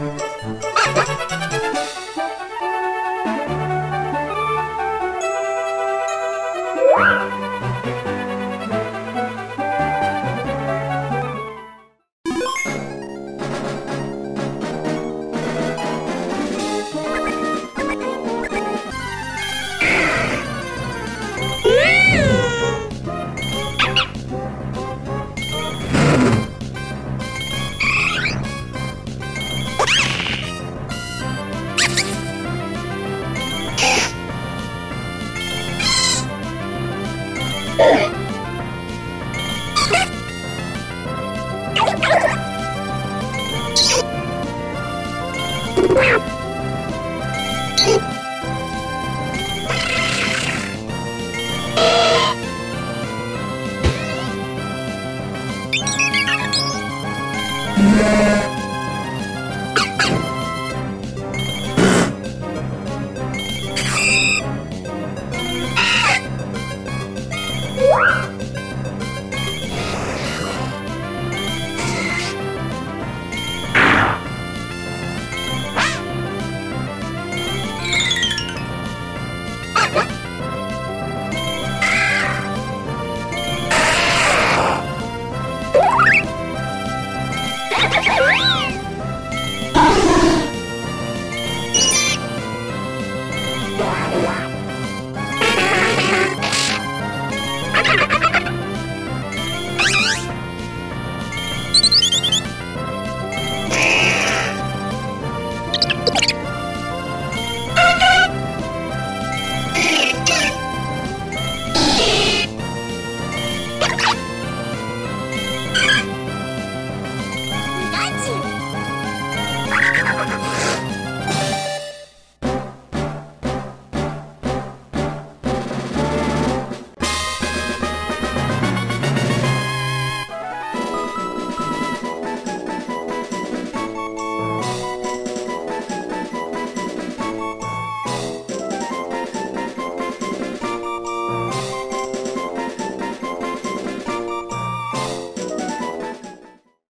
you